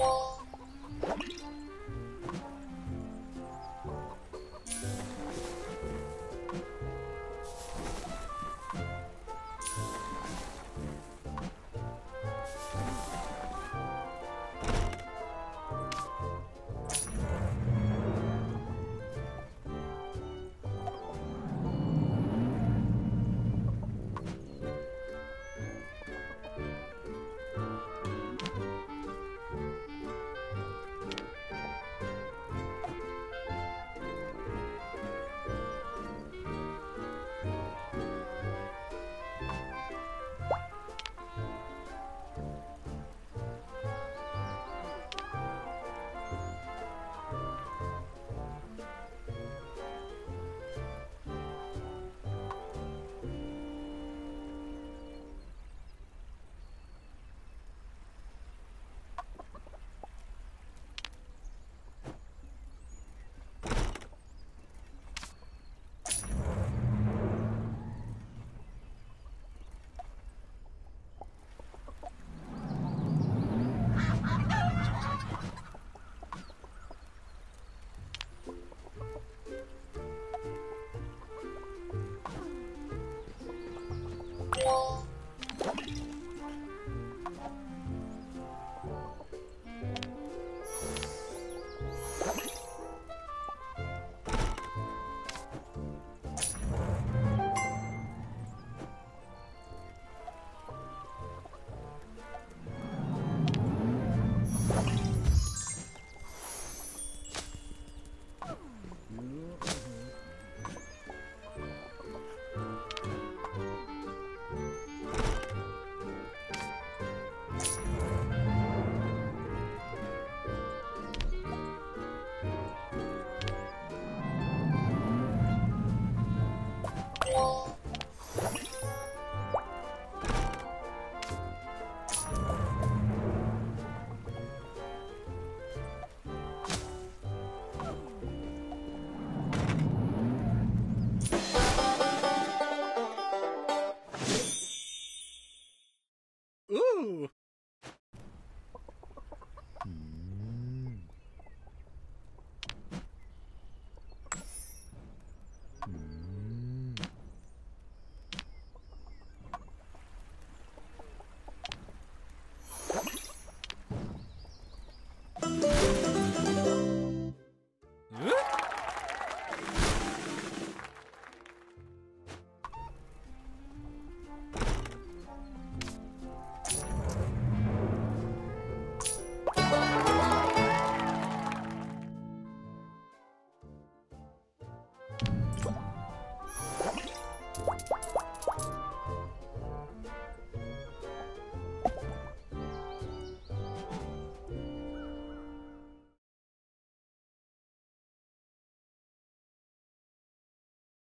you